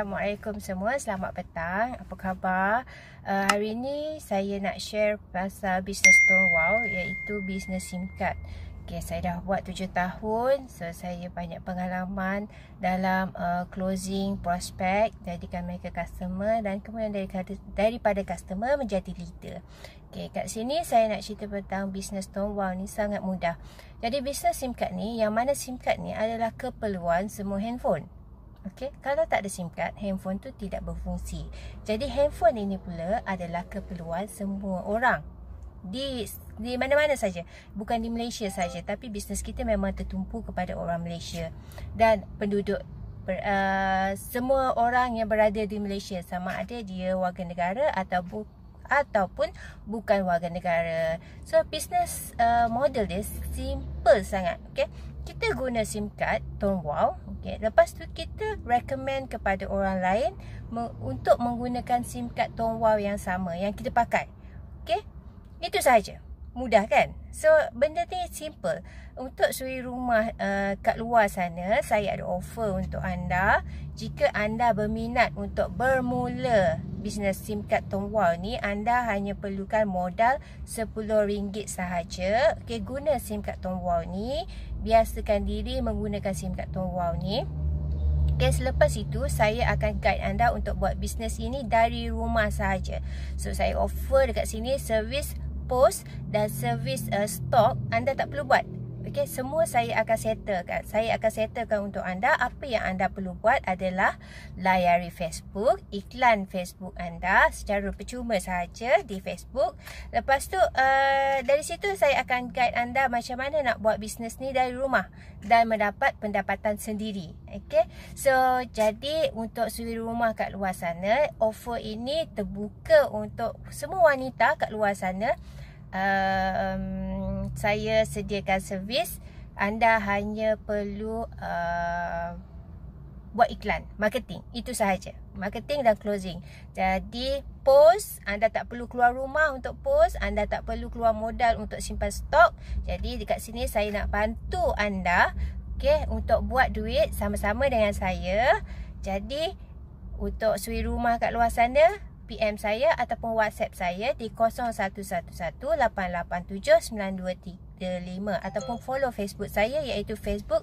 Assalamualaikum semua, selamat petang. Apa khabar? Uh, hari ini saya nak share pasal bisnes Stonewall iaitu bisnes SIM card. Okay, saya dah buat 7 tahun, so saya banyak pengalaman dalam uh, closing prospect, jadikan mereka customer dan kemudian daripada, daripada customer menjadi leader. Okay, kat sini saya nak cerita tentang bisnes Stonewall ni sangat mudah. Jadi bisnes SIM card ni, yang mana SIM card ni adalah keperluan semua handphone. Okey, kalau tak ada SIM card, handphone tu tidak berfungsi. Jadi handphone ini pula adalah keperluan semua orang. Di di mana-mana saja, bukan di Malaysia saja, tapi bisnes kita memang tertumpu kepada orang Malaysia dan penduduk ber, uh, semua orang yang berada di Malaysia sama ada dia warga negara atau bu, ataupun bukan warga negara. So business uh, model dia simple sangat, okey kita guna SIM card Tonewall okay. Lepas tu kita recommend kepada orang lain me Untuk menggunakan SIM card Tonewall yang sama Yang kita pakai okay. Itu sahaja Mudah kan? So benda ni simple Untuk suri rumah uh, kat luar sana Saya ada offer untuk anda Jika anda berminat untuk bermula Bisnes SIM card Tonewall ni Anda hanya perlukan modal RM10 sahaja okay, Guna SIM card Tonewall ni Biasakan diri menggunakan SIM card Tonewall ni Okay, selepas itu saya akan guide anda untuk buat bisnes ini dari rumah sahaja. So saya offer dekat sini servis post dan servis uh, stok anda tak perlu buat. Okey, semua saya akan settlekan. Saya akan settlekan untuk anda. Apa yang anda perlu buat adalah layari Facebook, iklan Facebook anda secara percuma sahaja di Facebook. Lepas tu uh, dari situ saya akan guide anda macam mana nak buat bisnes ni dari rumah dan mendapat pendapatan sendiri. Okey. So, jadi untuk suri rumah kat luar sana, offer ini terbuka untuk semua wanita kat luar sana. Um, saya sediakan servis anda hanya perlu uh, buat iklan marketing. Itu sahaja. Marketing dan closing. Jadi post anda tak perlu keluar rumah untuk post anda tak perlu keluar modal untuk simpan stok. Jadi dekat sini saya nak bantu anda okey untuk buat duit sama-sama dengan saya. Jadi untuk suri rumah kat luar sana PM saya ataupun WhatsApp saya di 0111887923 ataupun follow Facebook saya iaitu Facebook